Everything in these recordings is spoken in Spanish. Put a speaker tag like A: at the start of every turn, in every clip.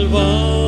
A: salvar.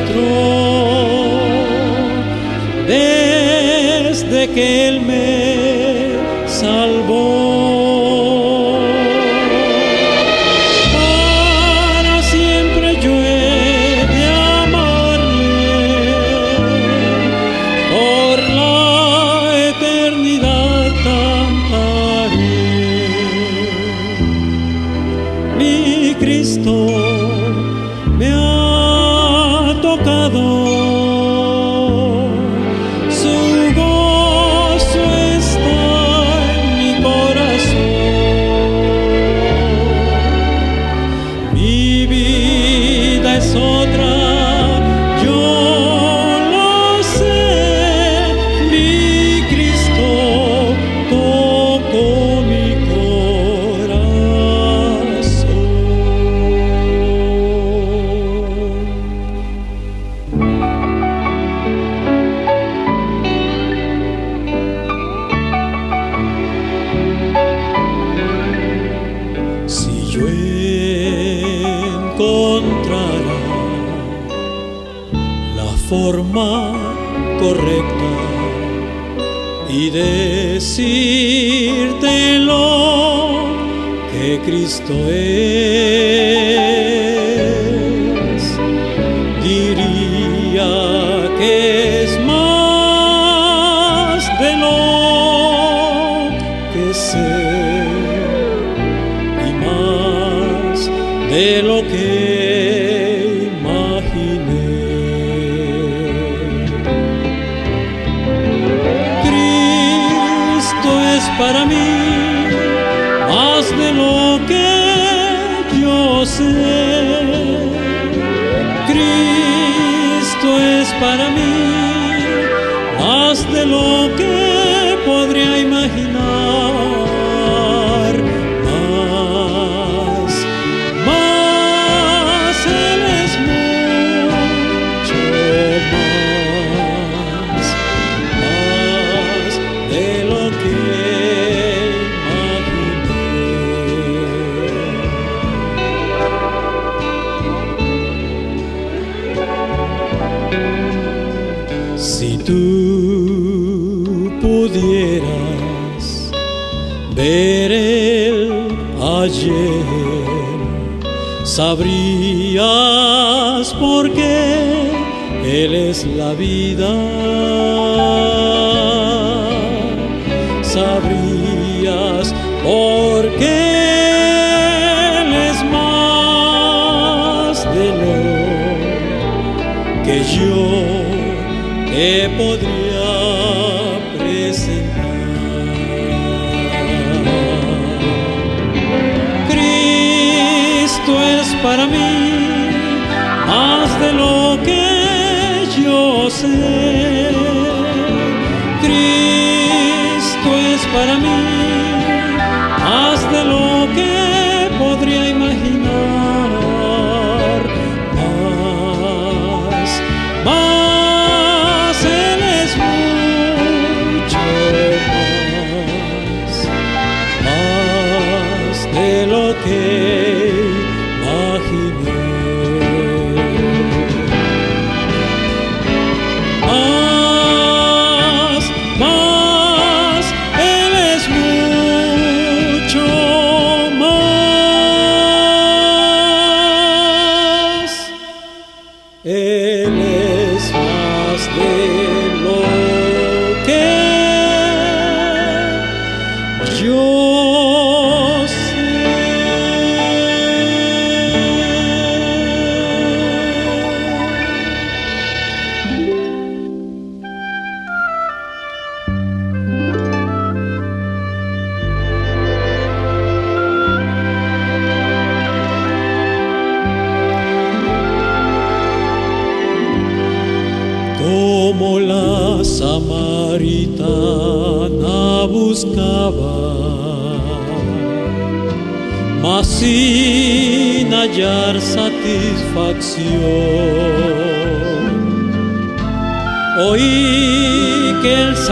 A: nuestro Cristo es. Cristo es para mí más de lo que es la vida. Sabrías por qué es más de lo que yo te podría presentar. Cristo es para mí.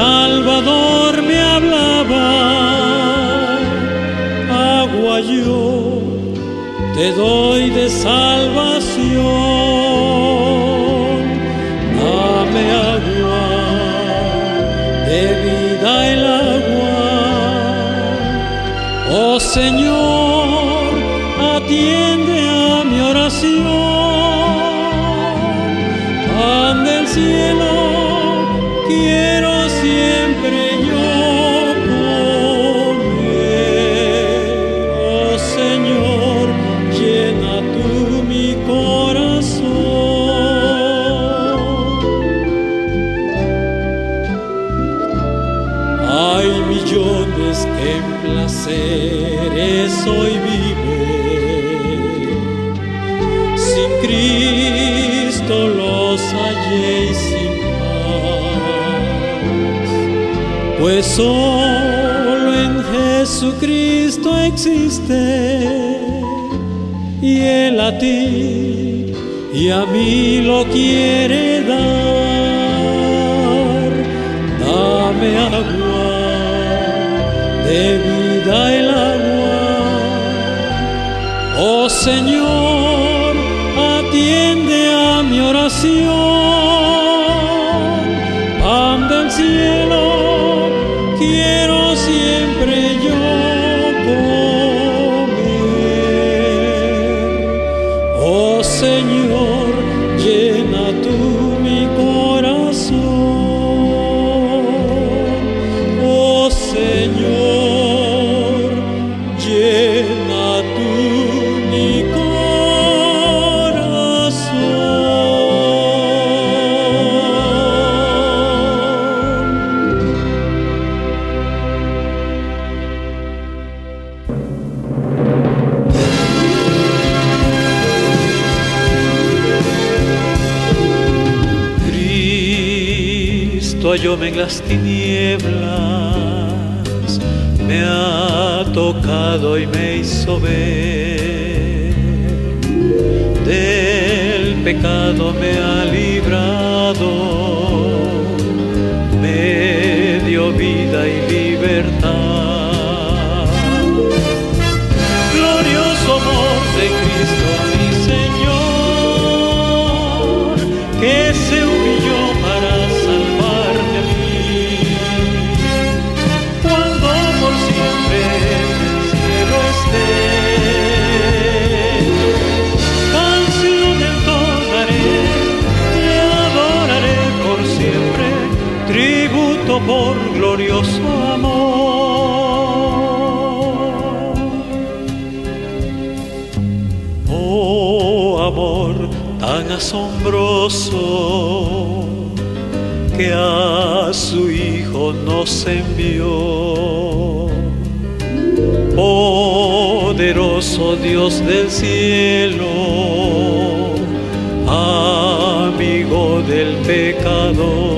A: Salvador me hablaba, agua yo te doy de salvación, dame agua de vida el agua, oh Señor, atiende a mi oración, pan del cielo Pues solo en Jesucristo existe. Y Él a ti y a mí lo quiere dar. Dame agua de vida el agua. Oh Señor, atiende a mi oración. Cristo hallóme en las tinieblas, me ha tocado y me hizo ver. Del pecado me ha glorioso amor. Oh amor tan asombroso que a su Hijo nos envió. Poderoso Dios del cielo, amigo del pecador.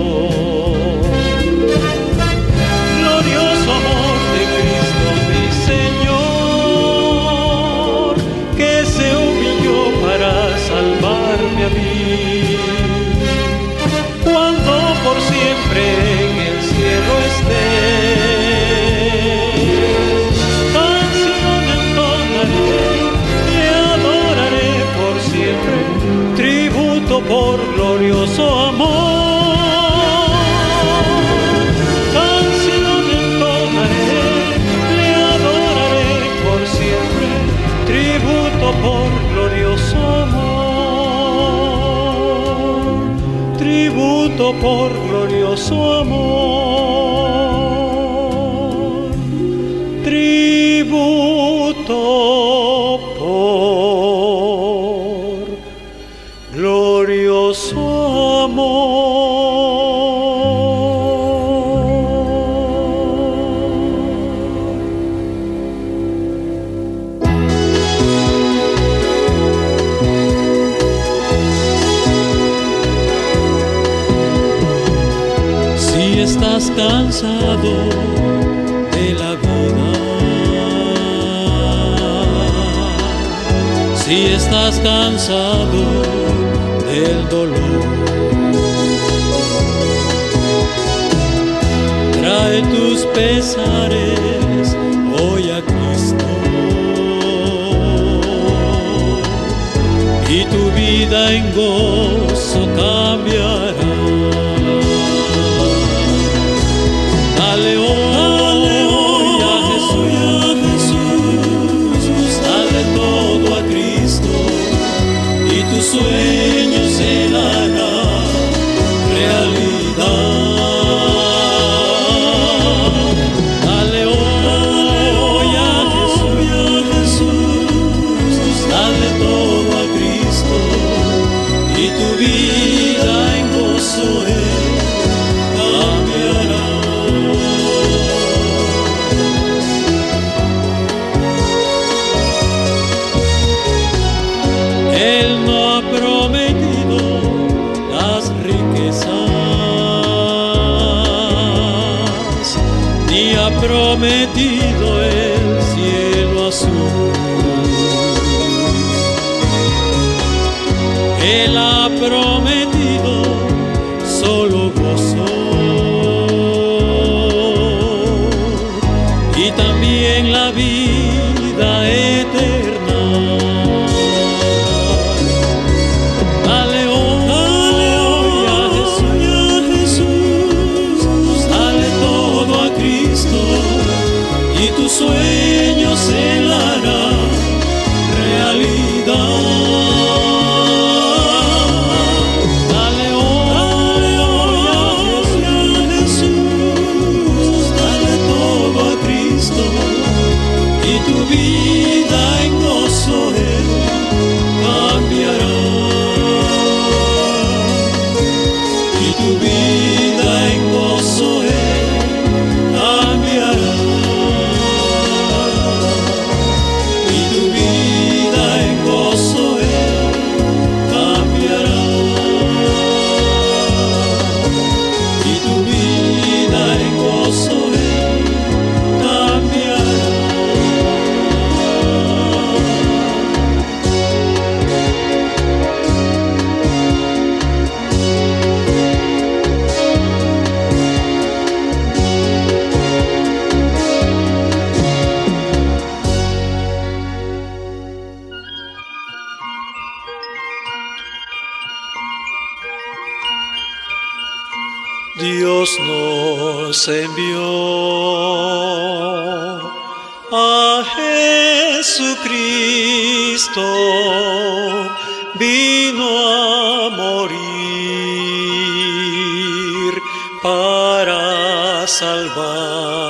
A: Por glorioso amor, si estás cansado del dolor. Trae tus pesares, hoy a Cristo. Y tu vida en gozo cambiará. ha prometido las riquezas, ni ha prometido el cielo azul. Él ha prometido Dios nos envió a Jesucristo, vino a morir para salvar.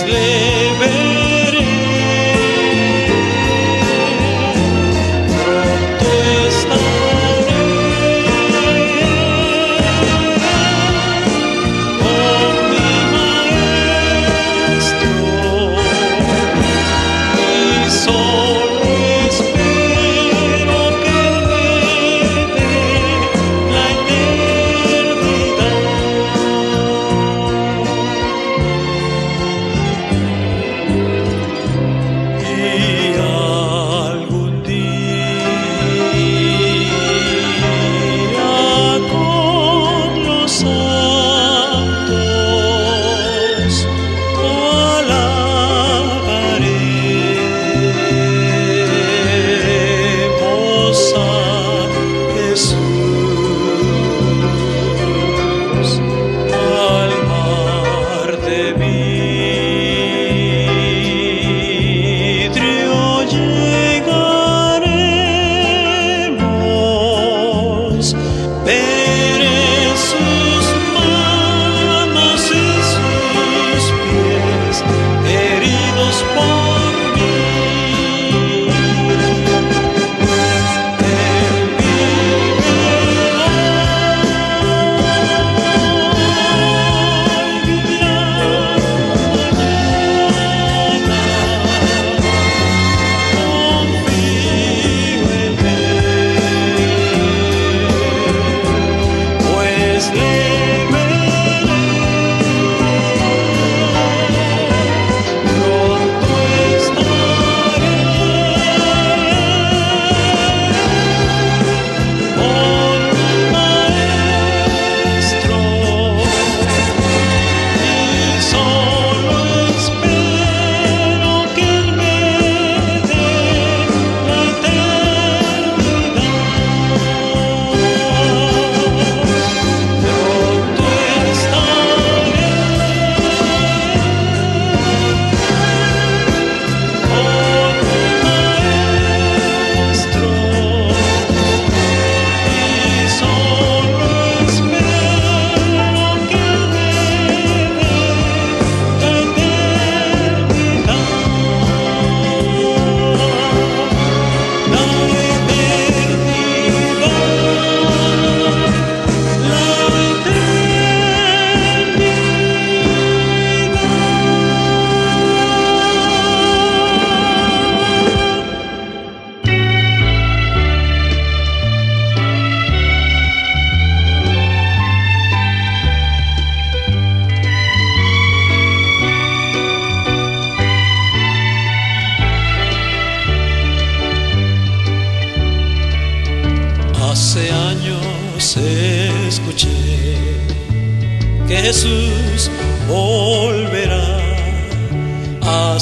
A: sleep.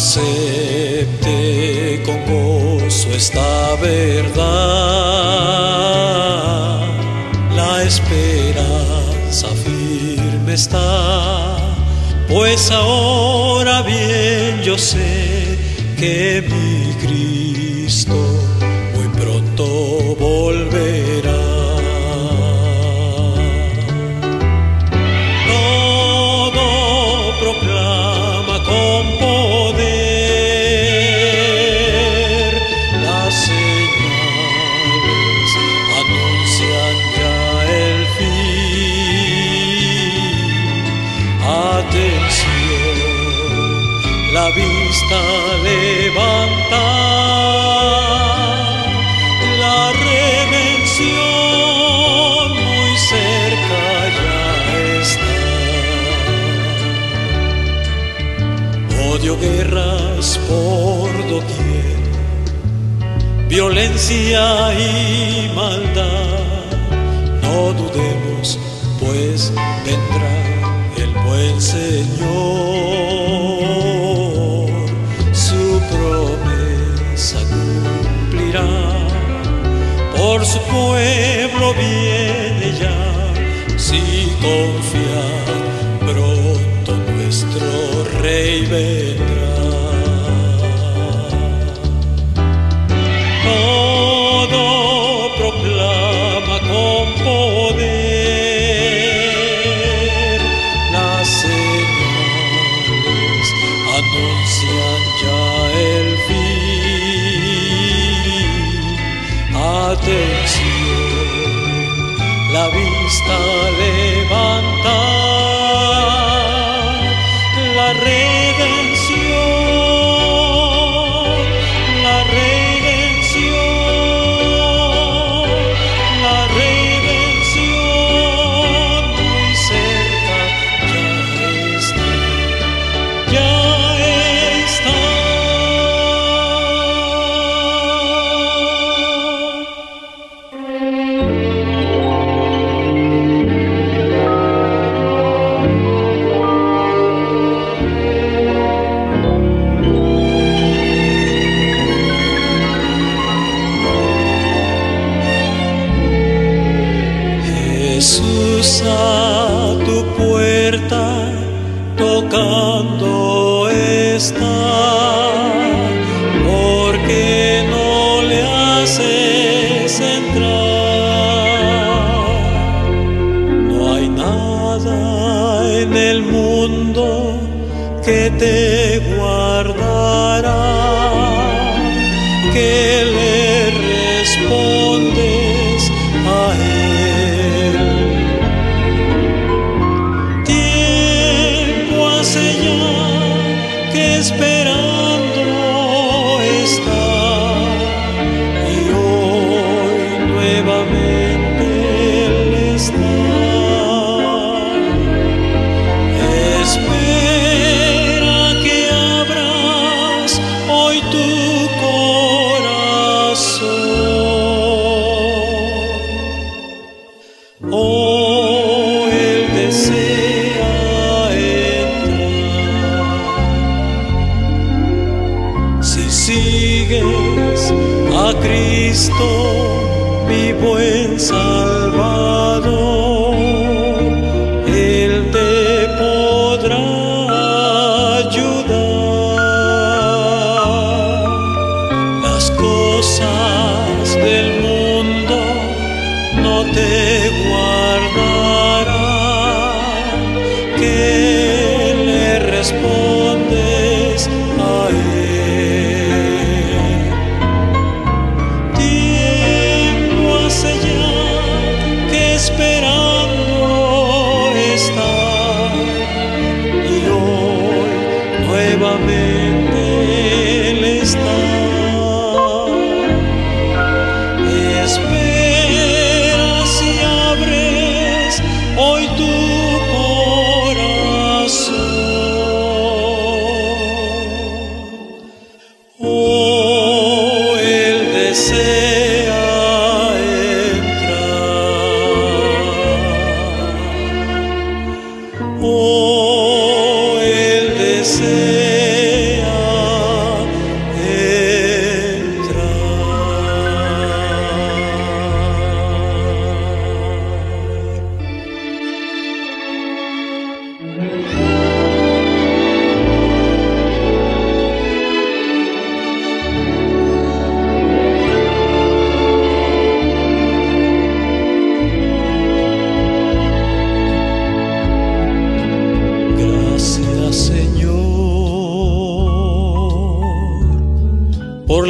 A: acepté con gozo esta verdad. La esperanza firme está, pues ahora bien yo sé que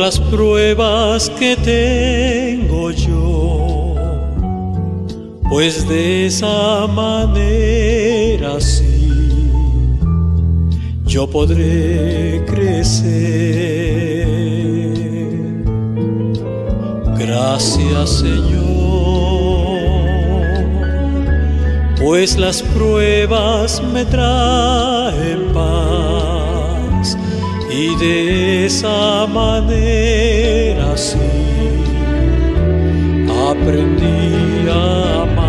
A: las pruebas que tengo yo, pues de esa manera sí yo podré crecer. Gracias Señor pues las pruebas me traen paz y de esa manera sí aprendí a amar.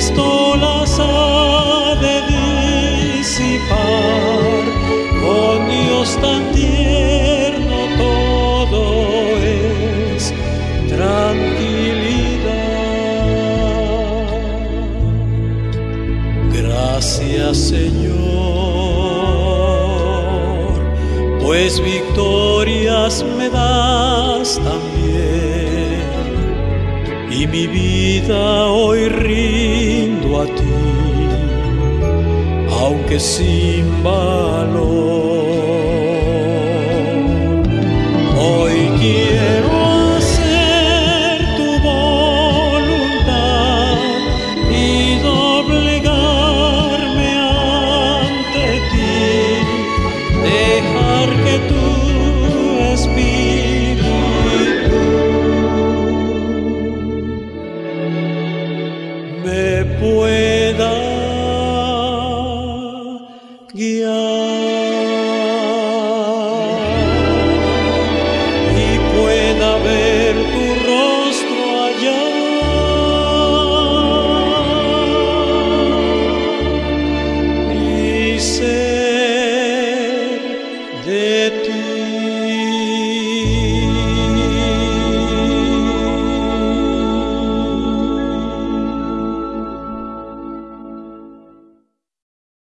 A: Cristo las ha de disipar. Con Dios tan tierno todo es tranquilidad. Gracias Señor, pues victorias me das también y mi vida hoy rindo a ti, aunque sin valor.